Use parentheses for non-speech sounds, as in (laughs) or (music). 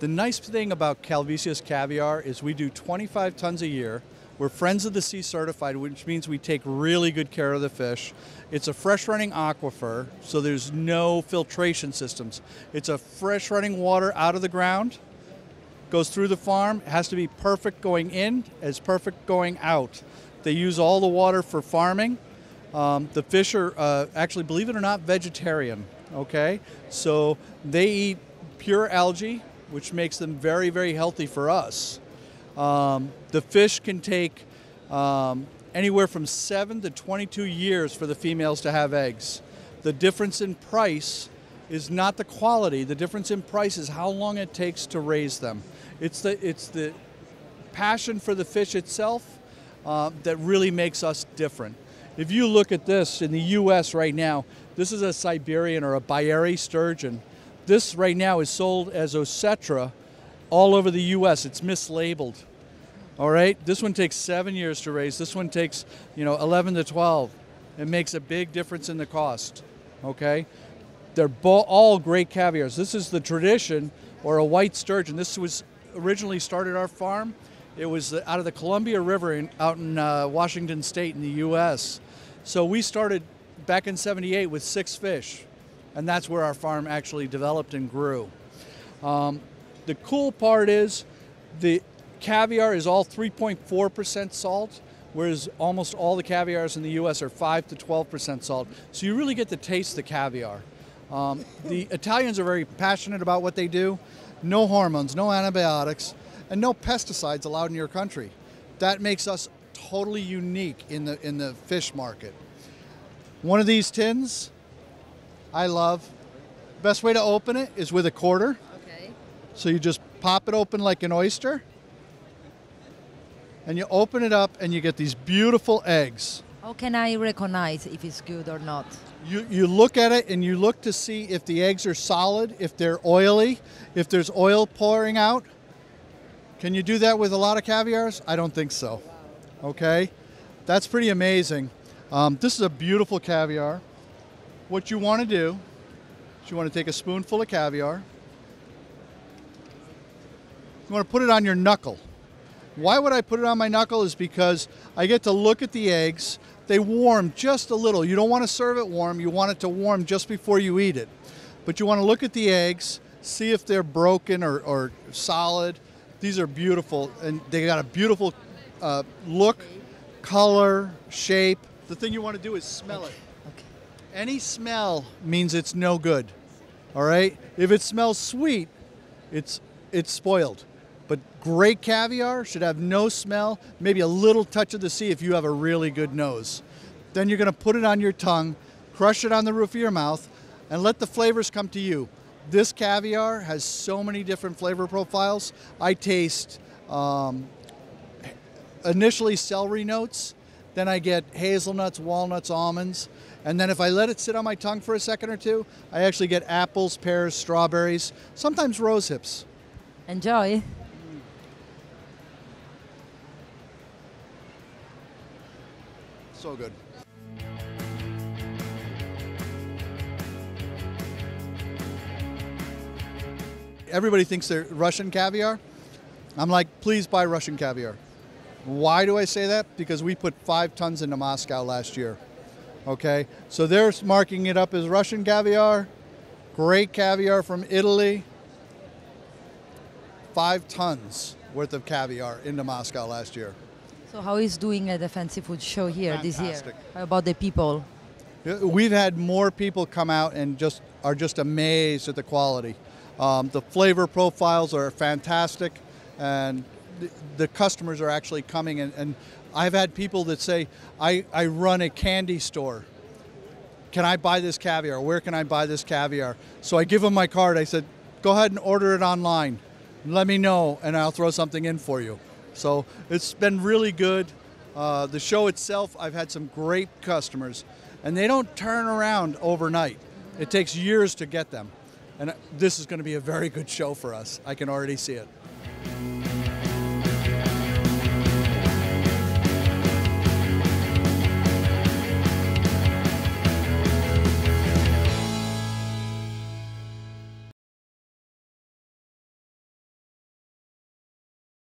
The nice thing about Calvisius caviar is we do 25 tons a year. We're Friends of the Sea certified, which means we take really good care of the fish. It's a fresh running aquifer, so there's no filtration systems. It's a fresh running water out of the ground, goes through the farm, has to be perfect going in as perfect going out. They use all the water for farming. Um, the fish are uh, actually, believe it or not, vegetarian. Okay, so they eat pure algae, which makes them very, very healthy for us. Um, the fish can take um, anywhere from 7 to 22 years for the females to have eggs. The difference in price is not the quality, the difference in price is how long it takes to raise them. It's the, it's the passion for the fish itself uh, that really makes us different. If you look at this in the US right now, this is a Siberian or a Baerii sturgeon. This right now is sold as Osetra all over the US. It's mislabeled. All right, this one takes seven years to raise. This one takes, you know, 11 to 12. It makes a big difference in the cost. Okay, they're all great caviars. This is the tradition, or a white sturgeon. This was originally started our farm. It was out of the Columbia River in, out in uh, Washington State in the U.S. So we started back in 78 with six fish, and that's where our farm actually developed and grew. Um, the cool part is the caviar is all 3.4% salt, whereas almost all the caviars in the U.S. are 5 to 12% salt. So you really get to taste the caviar. Um, the (laughs) Italians are very passionate about what they do. No hormones, no antibiotics, and no pesticides allowed in your country. That makes us totally unique in the in the fish market. One of these tins, I love. Best way to open it is with a quarter. Okay. So you just pop it open like an oyster, and you open it up, and you get these beautiful eggs. How can I recognize if it's good or not? You, you look at it and you look to see if the eggs are solid, if they're oily, if there's oil pouring out. Can you do that with a lot of caviars? I don't think so. Okay? That's pretty amazing. Um, this is a beautiful caviar. What you want to do is you want to take a spoonful of caviar. You want to put it on your knuckle. Why would I put it on my knuckle is because I get to look at the eggs. They warm just a little. You don't want to serve it warm. You want it to warm just before you eat it. But you want to look at the eggs, see if they're broken or, or solid these are beautiful, and they got a beautiful uh, look, color, shape. The thing you want to do is smell it. Any smell means it's no good. All right. If it smells sweet, it's it's spoiled. But great caviar should have no smell, maybe a little touch of the sea if you have a really good nose. Then you're going to put it on your tongue, crush it on the roof of your mouth, and let the flavors come to you. This caviar has so many different flavor profiles. I taste um, initially celery notes, then I get hazelnuts, walnuts, almonds, and then if I let it sit on my tongue for a second or two, I actually get apples, pears, strawberries, sometimes rose hips. Enjoy. So good. everybody thinks they're Russian caviar. I'm like, please buy Russian caviar. Why do I say that? Because we put five tons into Moscow last year. Okay, so they're marking it up as Russian caviar, great caviar from Italy. Five tons worth of caviar into Moscow last year. So how is doing at the Fancy Food Show here Fantastic. this year? How about the people? We've had more people come out and just are just amazed at the quality. Um, the flavor profiles are fantastic, and the customers are actually coming. And, and, I've had people that say, I, I run a candy store. Can I buy this caviar? Where can I buy this caviar? So I give them my card. I said, go ahead and order it online. Let me know, and I'll throw something in for you. So it's been really good. Uh, the show itself, I've had some great customers, and they don't turn around overnight. It takes years to get them. And this is going to be a very good show for us. I can already see it.